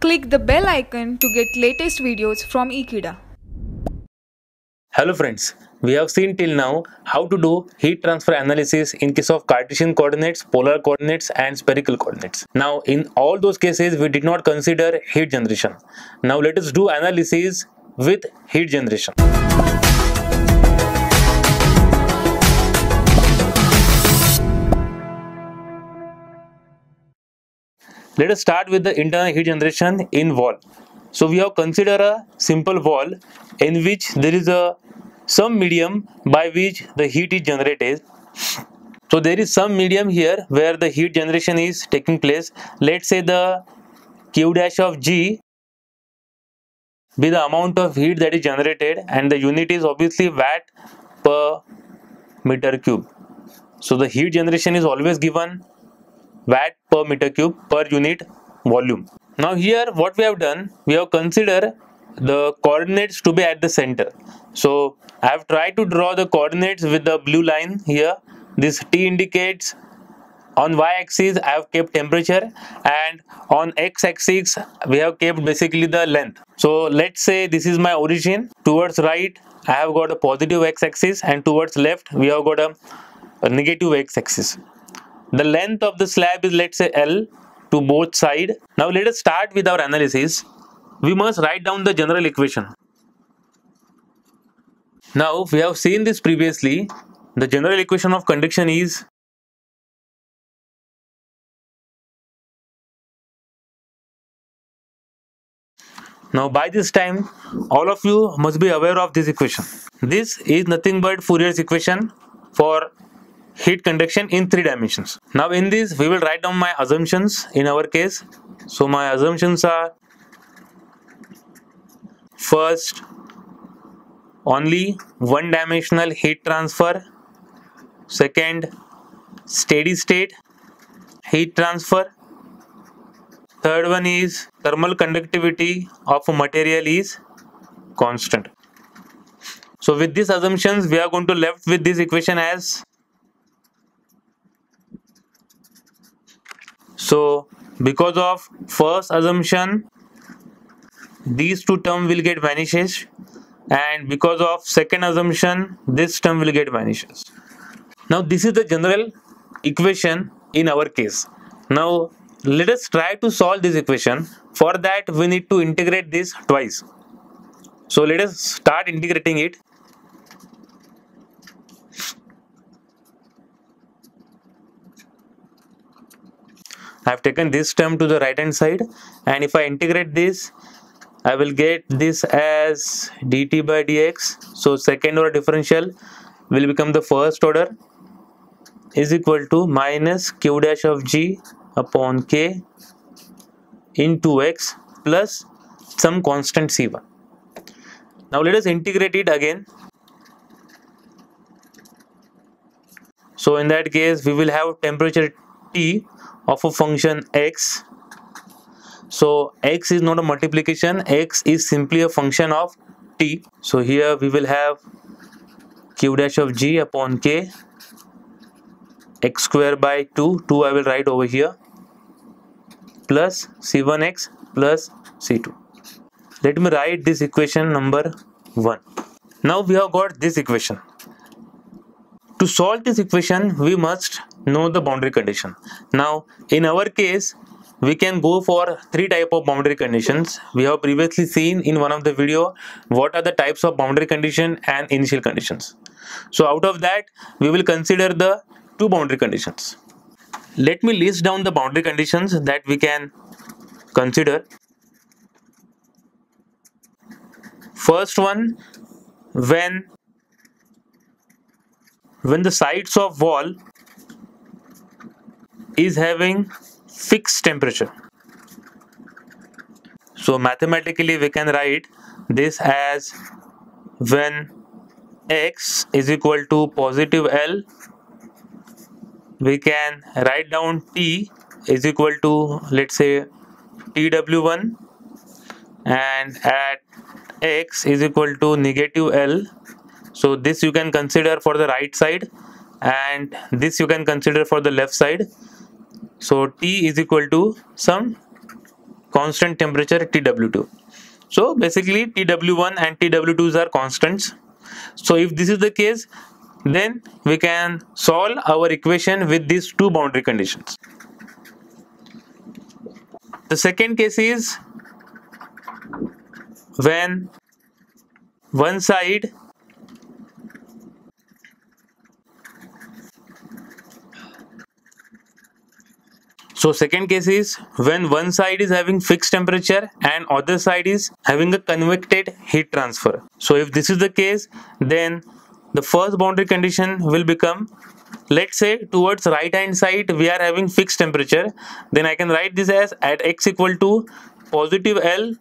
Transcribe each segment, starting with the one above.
Click the bell icon to get latest videos from Ekeeda. Hello friends, we have seen till now how to do heat transfer analysis in case of Cartesian coordinates, polar coordinates and spherical coordinates. Now in all those cases we did not consider heat generation. Now let us do analysis with heat generation. Let us start with the internal heat generation in wall. So we have considered a simple wall in which there is a some medium by which the heat is generated. So there is some medium here where the heat generation is taking place. Let's say the Q dash of G be the amount of heat that is generated and the unit is obviously watt per meter cube. So the heat generation is always given watt per meter cube per unit volume. Now here what we have done, we have considered the coordinates to be at the center. So I have tried to draw the coordinates with the blue line here. This T indicates on y-axis I have kept temperature and on x-axis we have kept basically the length. So let's say this is my origin. Towards right I have got a positive x-axis and towards left we have got a, a negative x-axis. The length of the slab is let's say L to both side. Now let us start with our analysis. We must write down the general equation. Now we have seen this previously. The general equation of conduction is Now by this time all of you must be aware of this equation. This is nothing but Fourier's equation for heat conduction in three dimensions. Now in this we will write down my assumptions in our case. So my assumptions are first only one dimensional heat transfer second steady state heat transfer third one is thermal conductivity of material is constant so with these assumptions we are going to left with this equation as so because of first assumption these two term will get vanishes. And because of second assumption this term will get vanishes. Now this is the general equation in our case. Now let us try to solve this equation. For that we need to integrate this twice. So let us start integrating it I have taken this term to the right hand side and if I integrate this I will get this as dt by dx. So second order differential will become the first order is equal to minus q dash of g upon k into x plus some constant c1 now let us integrate it again. So in that case we will have temperature t of a function x. So x is not a multiplication. x is simply a function of t. So here we will have q dash of g upon k x square by 2 2 i will write over here. Plus c1x plus c2 let me write this equation number 1 now we have got this equation. To solve this equation we must know the boundary condition. Now in our case we can go for three type of boundary conditions. We have previously seen in one of the video what are the types of boundary condition and initial conditions. So out of that we will consider the two boundary conditions. Let me list down the boundary conditions that we can consider. First one when when the sides of wall is having fixed temperature. So mathematically we can write this as when x is equal to positive L we can write down T is equal to let's say TW1 and at x is equal to negative L. So this you can consider for the right side and this you can consider for the left side so t is equal to some constant temperature tw2 so basically tw1 and tw2s are constants. So if this is the case then we can solve our equation with these two boundary conditions. The second case is when one side So second case is when one side is having fixed temperature and other side is having a convected heat transfer. So if this is the case then the first boundary condition will become let's say towards right hand side we are having fixed temperature then I can write this as at x equal to positive L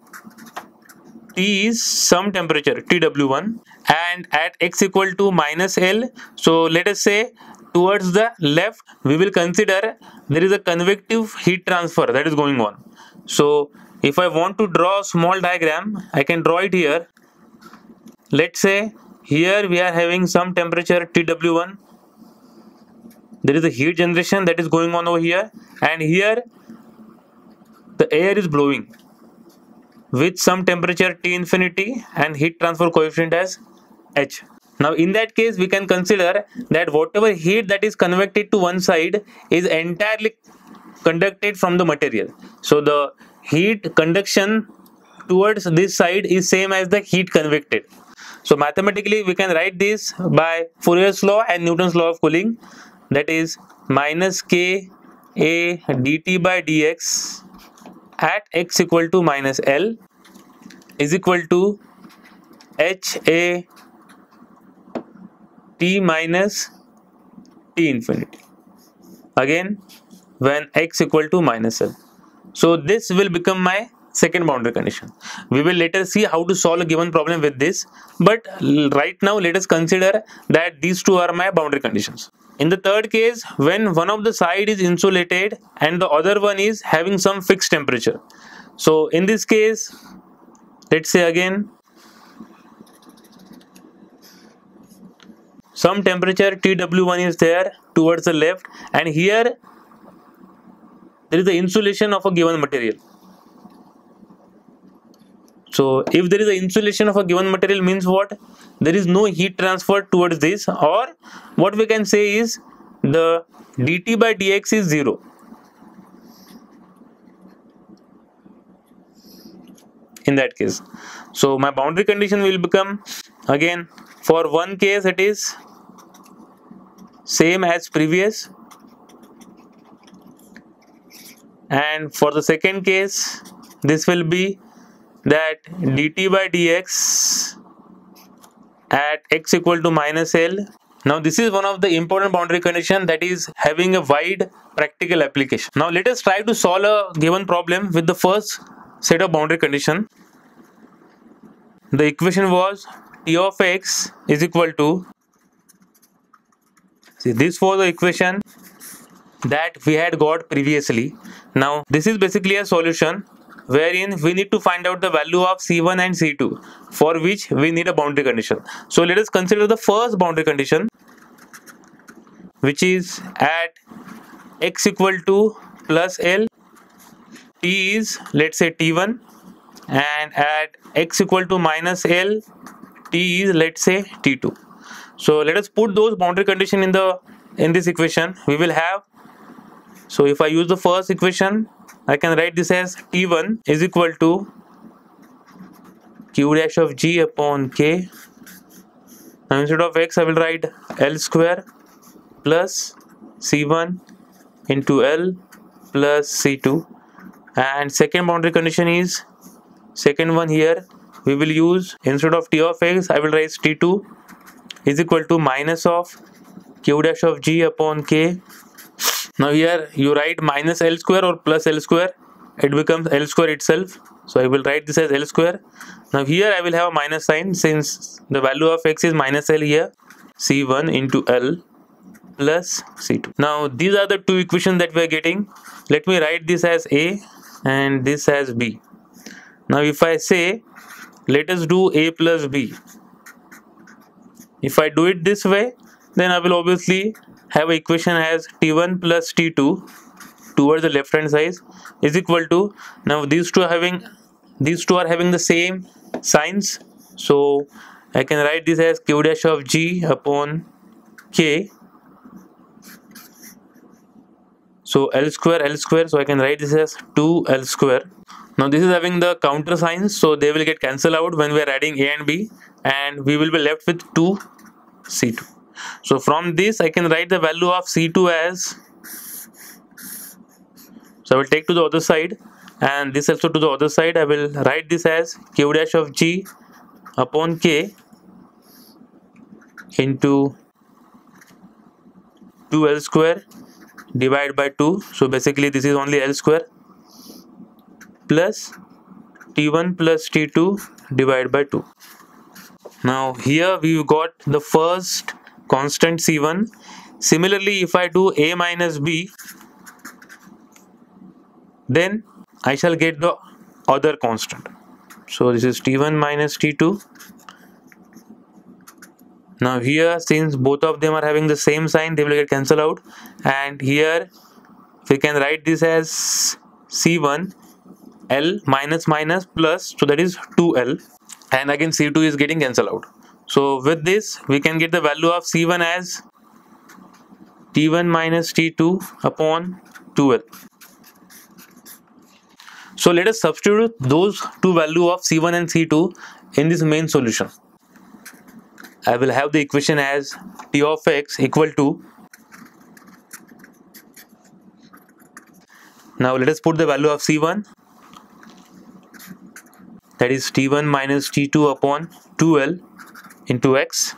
T is some temperature TW1 and at x equal to minus L so let us say towards the left we will consider there is a convective heat transfer that is going on. So if I want to draw a small diagram I can draw it here. Let's say here we are having some temperature TW1 there is a heat generation that is going on over here. And here the air is blowing with some temperature T infinity and heat transfer coefficient as H now in that case we can consider that whatever heat that is convected to one side is entirely conducted from the material. So the heat conduction towards this side is same as the heat convected. So mathematically we can write this by Fourier's law and Newton's law of cooling that is minus k a dt by dx at x equal to minus L is equal to h a t minus t infinity. Again when x equal to minus l. So this will become my second boundary condition. We will later see how to solve a given problem with this but right now let us consider that these two are my boundary conditions. In the third case when one of the side is insulated and the other one is having some fixed temperature. So in this case let's say again some temperature TW1 is there towards the left and here there is the insulation of a given material. So if there is an insulation of a given material means what? There is no heat transfer towards this or what we can say is the dt by dx is 0. In that case. So my boundary condition will become again for one case it is same as previous. And for the second case this will be that dt by dx at x equal to minus L. Now this is one of the important boundary condition that is having a wide practical application. Now let us try to solve a given problem with the first set of boundary condition. The equation was t of x is equal to See, this was the equation that we had got previously. Now, this is basically a solution wherein we need to find out the value of C1 and C2 for which we need a boundary condition. So, let us consider the first boundary condition which is at x equal to plus L T is let's say T1 and at x equal to minus L T is let's say T2 so let us put those boundary condition in the in this equation. We will have so if I use the first equation I can write this as T1 is equal to Q dash of G upon K. Now instead of X I will write L square plus C1 into L plus C2 and second boundary condition is second one here we will use instead of T of X I will write T2 is equal to minus of q dash of g upon k. Now here you write minus l square or plus l square. It becomes l square itself. So i will write this as l square. Now here i will have a minus sign since the value of x is minus l here. C1 into l plus c2 now these are the two equations that we are getting. Let me write this as a and this as b. Now if i say let us do a plus b if I do it this way then I will obviously have equation as t1 plus t2 towards the left hand side is equal to now these two are having these two are having the same signs. So I can write this as q dash of g upon k. So L square L square so I can write this as 2 L square. Now this is having the counter signs so they will get cancelled out when we are adding A and B and we will be left with 2 C2 so from this I can write the value of C2 as so I will take to the other side and this also to the other side I will write this as q dash of g upon k into 2l square divided by 2 so basically this is only l square plus t1 plus t2 divided by 2 now here we've got the first constant c1 similarly if I do a minus b then I shall get the other constant. So this is t1 minus t2 now here since both of them are having the same sign they will get cancelled out. And here we can write this as c1 l minus minus plus so that is 2l and again c2 is getting cancelled out so with this we can get the value of c1 as t1 minus t2 upon 2l so let us substitute those two value of C1 and C2 in this main solution. I will have the equation as T of x equal to now let us put the value of C1 that is T1 minus T2 upon 2L into x.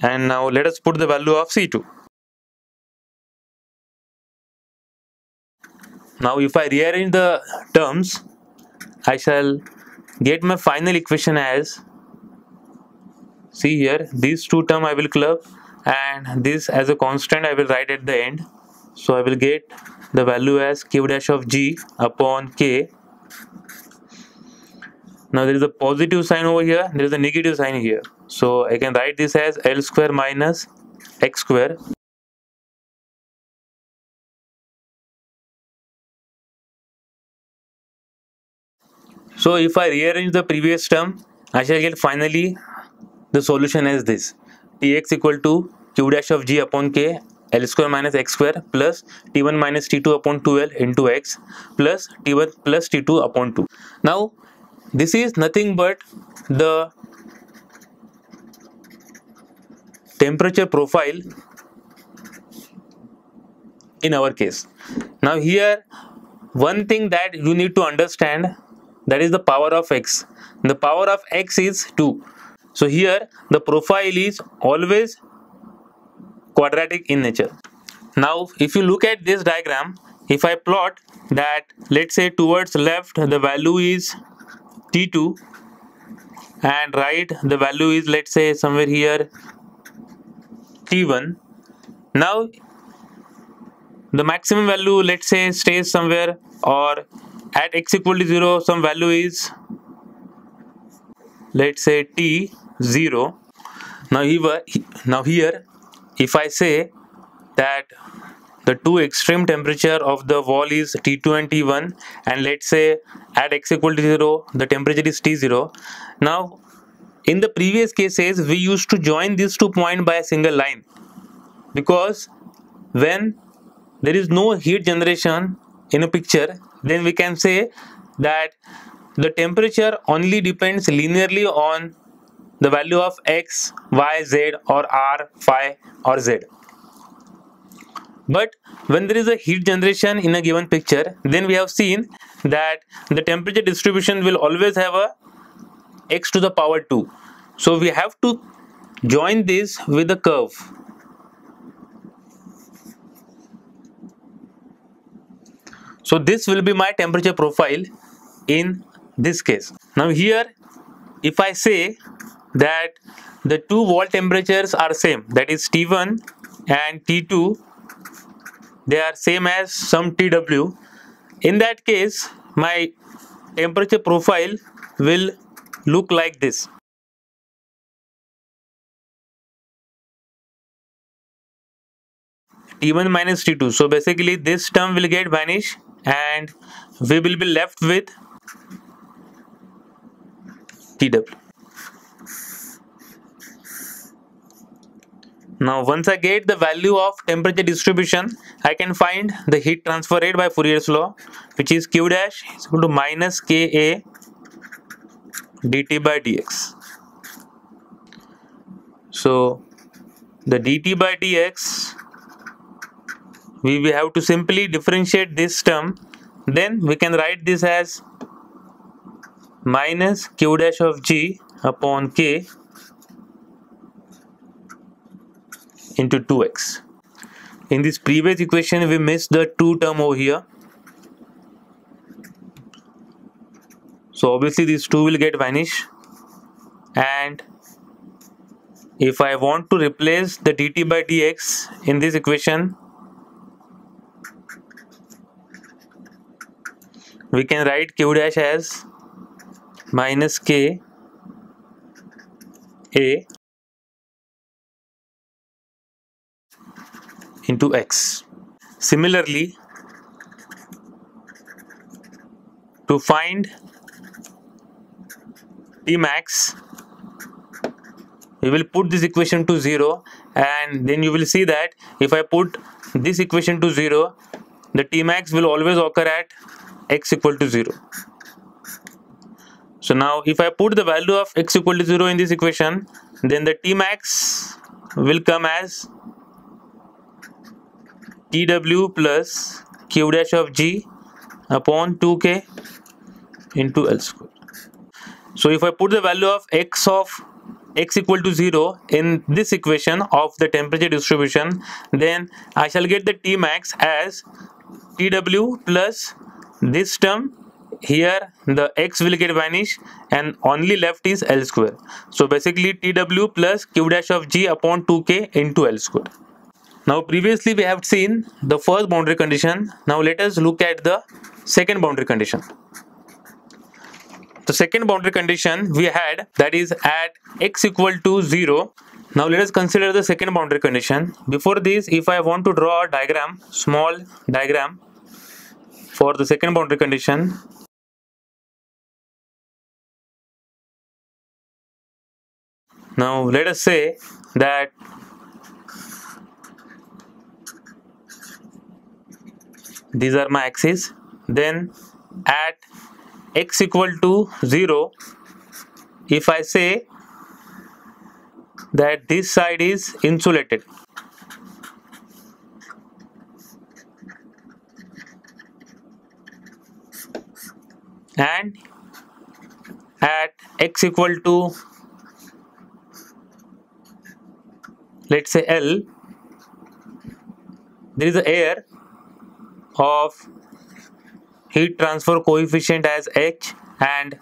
And now let us put the value of C2 now if I rearrange the terms I shall get my final equation as see here these two term I will club and this as a constant I will write at the end. So I will get the value as q dash of g upon k now there is a positive sign over here there is a negative sign here so I can write this as L square minus x square So if I rearrange the previous term, I shall get finally the solution as this. Tx equal to q dash of g upon k L square minus x square plus t1 minus t2 upon 2l into x plus t1 plus t2 upon 2. Now this is nothing but the temperature profile in our case. Now here one thing that you need to understand that is the power of x. The power of x is 2 so here the profile is always quadratic in nature. Now if you look at this diagram if I plot that let's say towards left the value is t2 and right the value is let's say somewhere here t1 now the maximum value let's say stays somewhere or at x equal to 0 some value is let's say t 0 now here now here if i say that the two extreme temperature of the wall is t2 and t1 and let's say at x equal to 0 the temperature is t0 now in the previous cases we used to join these two points by a single line because when there is no heat generation in a picture then we can say that the temperature only depends linearly on the value of x, y, z or r, phi or z. But when there is a heat generation in a given picture, then we have seen that the temperature distribution will always have a x to the power 2. So we have to join this with a curve so this will be my temperature profile in this case now here if I say that the two wall temperatures are same that is T1 and T2 they are same as some TW in that case my temperature profile will look like this. T1 minus t2 so basically this term will get vanish and we will be left with tw now once I get the value of temperature distribution I can find the heat transfer rate by Fourier's law which is q dash is equal to minus ka dt by dx so the dt by dx we will have to simply differentiate this term. Then we can write this as minus q dash of g upon k into 2x in this previous equation we missed the 2 term over here. So obviously these 2 will get vanish and if I want to replace the dt by dx in this equation we can write q dash as minus k a into x. Similarly, to find T max, we will put this equation to 0 and then you will see that if I put this equation to 0, the T max will always occur at x equal to 0 so now if I put the value of x equal to 0 in this equation then the T max will come as TW plus Q dash of G upon 2K into L square. So if I put the value of x of x equal to 0 in this equation of the temperature distribution then I shall get the T max as TW plus this term here the x will get vanish and only left is L square. So basically TW plus Q dash of G upon 2K into L square. Now previously we have seen the first boundary condition. Now let us look at the second boundary condition. The second boundary condition we had that is at x equal to 0. Now let us consider the second boundary condition. Before this if I want to draw a diagram, small diagram for the second boundary condition now let us say that these are my axes. Then at x equal to 0 if I say that this side is insulated and at x equal to let's say L there is a air of heat transfer coefficient as H and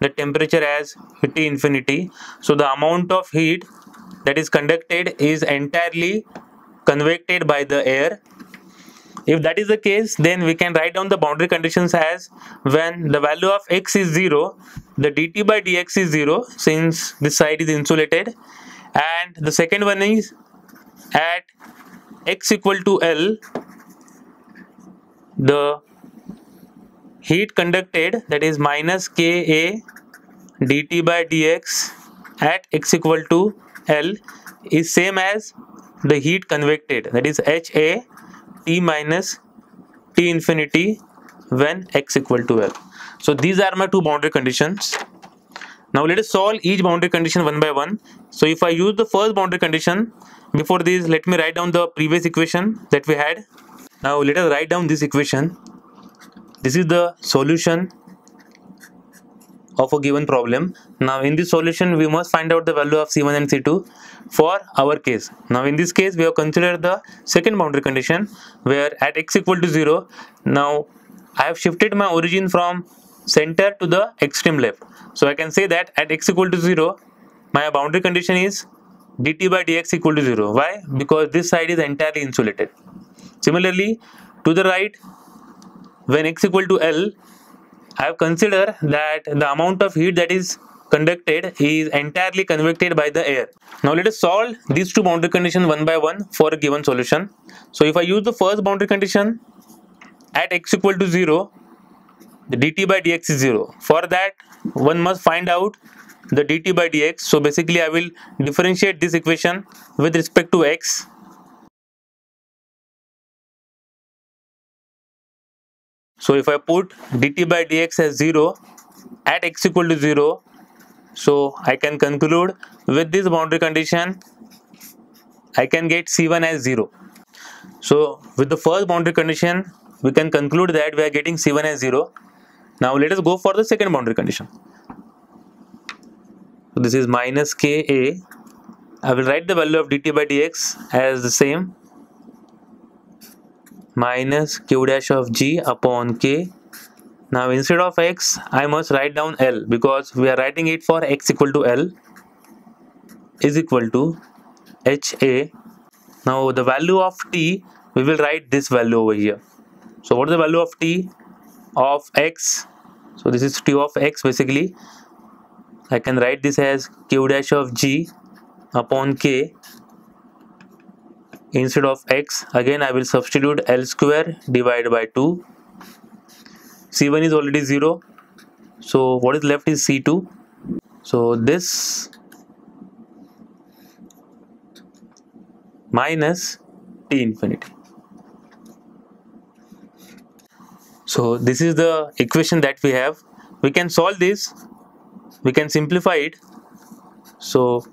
the temperature as T infinity. So the amount of heat that is conducted is entirely convected by the air. If that is the case then we can write down the boundary conditions as when the value of x is 0 the dt by dx is 0 since this side is insulated and the second one is at x equal to L the heat conducted that is minus Ka dt by dx at x equal to L is same as the heat convected that is HA t minus t infinity when x equal to L. So these are my two boundary conditions. Now let us solve each boundary condition one by one. So if I use the first boundary condition, before this let me write down the previous equation that we had. Now let us write down this equation. This is the solution of a given problem. Now in this solution we must find out the value of C1 and C2 for our case. Now in this case we have considered the second boundary condition where at x equal to 0 now I have shifted my origin from center to the extreme left. So I can say that at x equal to 0 my boundary condition is dt by dx equal to 0. Why? Because this side is entirely insulated. Similarly to the right when x equal to L I have considered that the amount of heat that is conducted is entirely convected by the air. Now let us solve these two boundary conditions one by one for a given solution. So if I use the first boundary condition at x equal to 0, the dt by dx is 0. For that one must find out the dt by dx. So basically I will differentiate this equation with respect to x So if I put dt by dx as 0 at x equal to 0 so I can conclude with this boundary condition I can get c1 as 0 so with the first boundary condition we can conclude that we are getting c1 as 0 now let us go for the second boundary condition. So this is minus ka. I will write the value of dt by dx as the same minus q dash of g upon k. Now instead of x I must write down L because we are writing it for x equal to L is equal to HA now the value of t we will write this value over here. So what is the value of t of x? So this is t of x basically. I can write this as q dash of g upon k instead of x again I will substitute L square divided by 2 c1 is already 0 so what is left is c2 so this minus t infinity. So this is the equation that we have. We can solve this. We can simplify it. So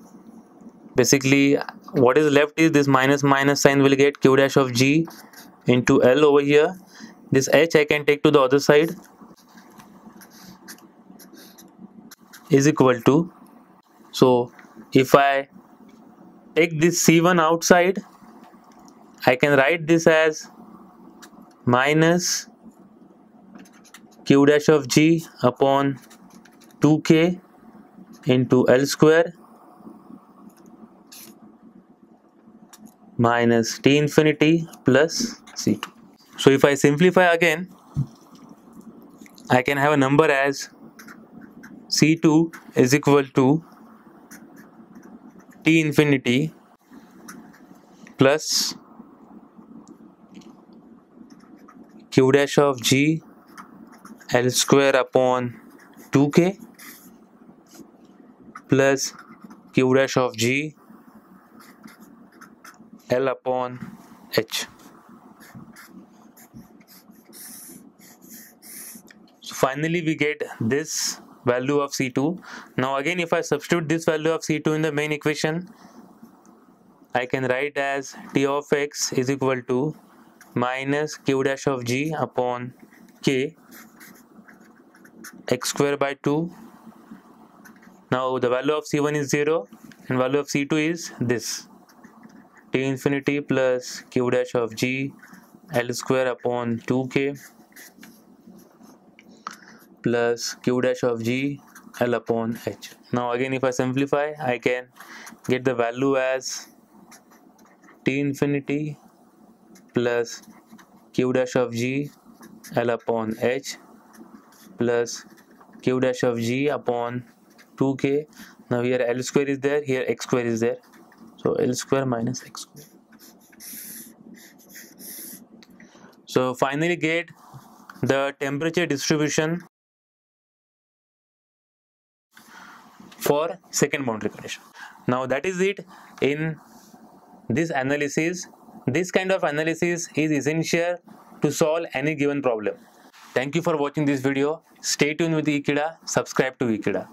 basically what is left is this minus minus sign will get q dash of g into l over here. This h I can take to the other side is equal to so if I take this c1 outside I can write this as minus q dash of g upon 2k into L square minus t infinity plus c2 so if I simplify again I can have a number as C2 is equal to T infinity plus Q dash of G L square upon 2K plus Q dash of G L upon H. So finally we get this value of c2 now again if i substitute this value of c2 in the main equation i can write as t of x is equal to minus q dash of g upon k x square by 2 now the value of c1 is 0 and value of c2 is this t infinity plus q dash of g l square upon 2k plus q dash of g l upon h. Now again if I simplify I can get the value as t infinity plus q dash of g l upon h plus q dash of g upon 2k now here l square is there here x square is there so l square minus x square. So finally get the temperature distribution for second boundary condition. Now that is it in this analysis. This kind of analysis is essential to solve any given problem. Thank you for watching this video. Stay tuned with ekeeda subscribe to ekeeda